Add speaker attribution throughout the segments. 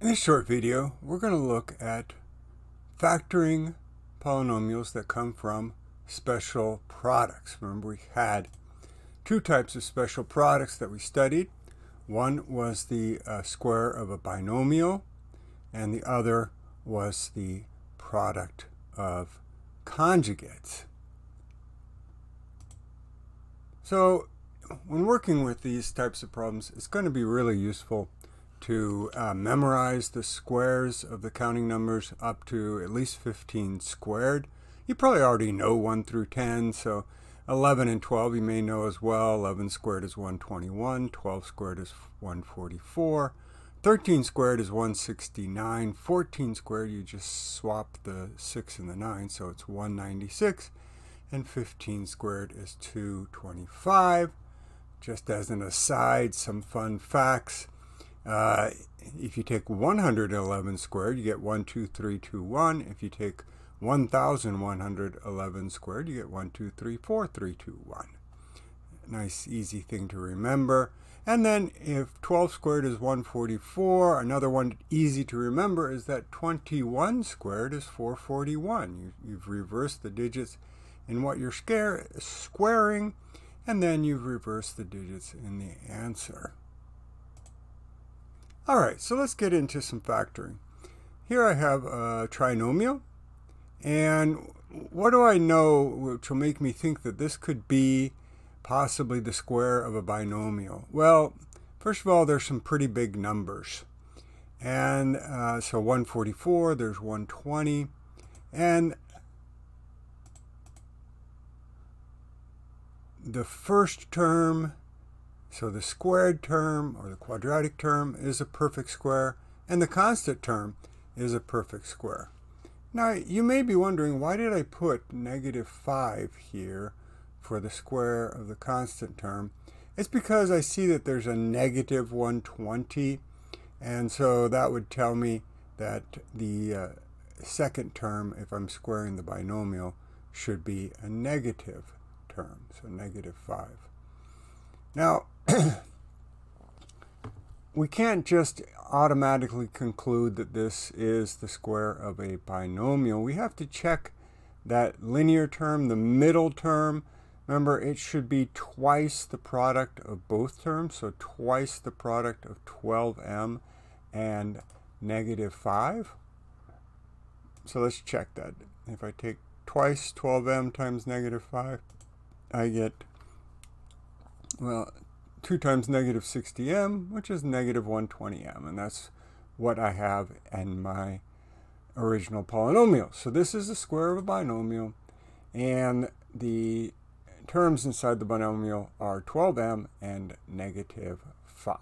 Speaker 1: In this short video, we're going to look at factoring polynomials that come from special products. Remember, we had two types of special products that we studied. One was the uh, square of a binomial, and the other was the product of conjugates. So when working with these types of problems, it's going to be really useful to uh, memorize the squares of the counting numbers up to at least 15 squared. You probably already know 1 through 10, so 11 and 12 you may know as well. 11 squared is 121, 12 squared is 144, 13 squared is 169, 14 squared you just swap the 6 and the 9, so it's 196, and 15 squared is 225. Just as an aside, some fun facts. Uh, if you take 111 squared, you get 12321. If you take 1111 squared, you get 123431. Nice, easy thing to remember. And then if 12 squared is 144, another one easy to remember is that 21 squared is 441. You, have reversed the digits in what you're squaring, and then you've reversed the digits in the answer. All right, so let's get into some factoring. Here I have a trinomial, and what do I know which will make me think that this could be possibly the square of a binomial? Well, first of all, there's some pretty big numbers. And uh, so 144, there's 120, and the first term so the squared term or the quadratic term is a perfect square and the constant term is a perfect square. Now you may be wondering why did I put negative 5 here for the square of the constant term? It's because I see that there's a negative 120 and so that would tell me that the uh, second term, if I'm squaring the binomial, should be a negative term, so negative 5. Now, we can't just automatically conclude that this is the square of a binomial. We have to check that linear term, the middle term. Remember, it should be twice the product of both terms, so twice the product of 12m and negative 5. So let's check that. If I take twice 12m times negative 5, I get, well, 2 times negative 60m, which is negative 120m. And that's what I have in my original polynomial. So this is the square of a binomial. And the terms inside the binomial are 12m and negative 5.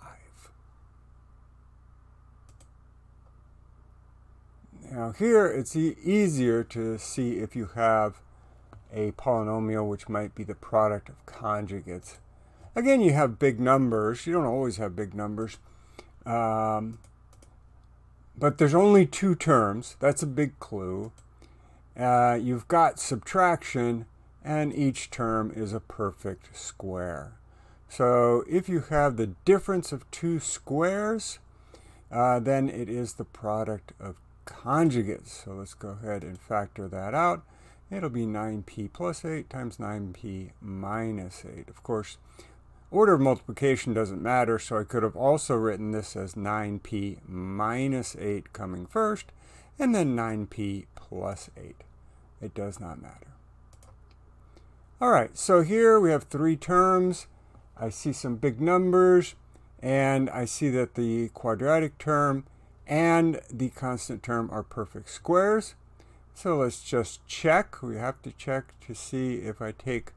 Speaker 1: Now here it's e easier to see if you have a polynomial which might be the product of conjugates. Again, you have big numbers. You don't always have big numbers. Um, but there's only two terms. That's a big clue. Uh, you've got subtraction, and each term is a perfect square. So if you have the difference of two squares, uh, then it is the product of conjugates. So let's go ahead and factor that out. It'll be 9p plus 8 times 9p minus 8. Of course, Order of multiplication doesn't matter, so I could have also written this as 9p minus 8 coming first, and then 9p plus 8. It does not matter. All right, so here we have three terms. I see some big numbers, and I see that the quadratic term and the constant term are perfect squares. So let's just check. We have to check to see if I take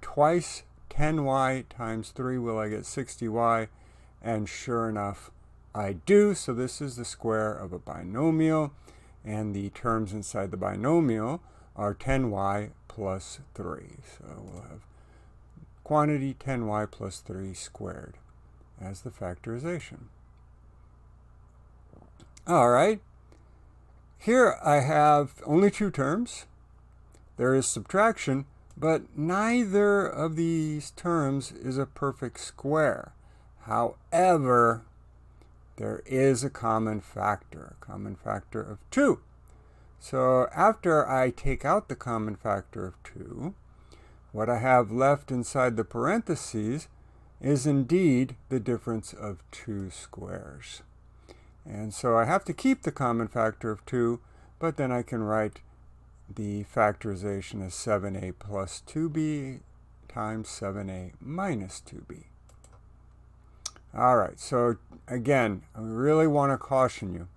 Speaker 1: twice 10y times 3, will I get 60y? And sure enough, I do. So this is the square of a binomial. And the terms inside the binomial are 10y plus 3. So we'll have quantity 10y plus 3 squared as the factorization. All right. Here I have only two terms. There is subtraction, but neither of these terms is a perfect square. However, there is a common factor, a common factor of 2. So after I take out the common factor of 2, what I have left inside the parentheses is indeed the difference of two squares. And so I have to keep the common factor of 2, but then I can write the factorization is 7a plus 2b times 7a minus 2b. All right, so again, I really want to caution you.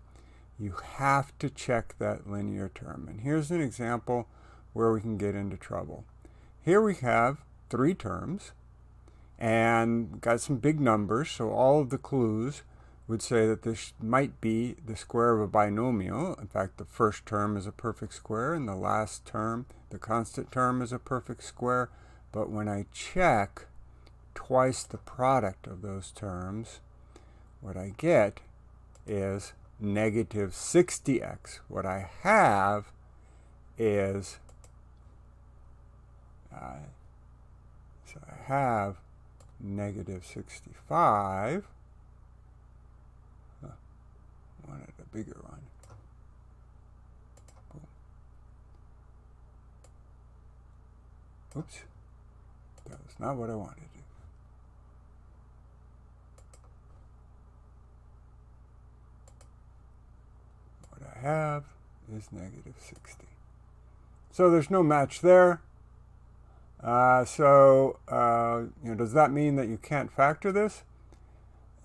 Speaker 1: You have to check that linear term. And here's an example where we can get into trouble. Here we have three terms and got some big numbers, so all of the clues would say that this might be the square of a binomial. In fact, the first term is a perfect square, and the last term, the constant term, is a perfect square. But when I check twice the product of those terms, what I get is negative 60x. What I have is, uh, so I have negative 65. Huh. Wanted a bigger one. Oops. That was not what I wanted. What I have is negative 60. So there's no match there. Uh, so, uh, you know, does that mean that you can't factor this?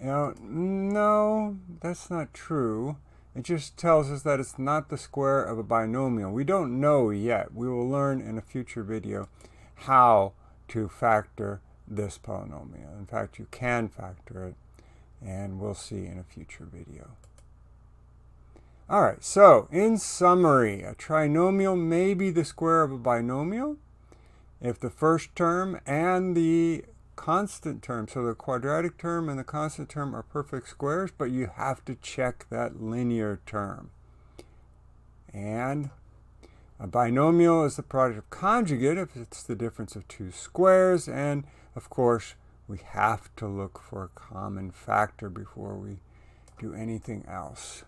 Speaker 1: You know, no, that's not true. It just tells us that it's not the square of a binomial. We don't know yet. We will learn in a future video how to factor this polynomial. In fact, you can factor it, and we'll see in a future video. All right, so in summary, a trinomial may be the square of a binomial if the first term and the constant term, so the quadratic term and the constant term are perfect squares, but you have to check that linear term. And a binomial is the product of conjugate if it's the difference of two squares, and of course, we have to look for a common factor before we do anything else.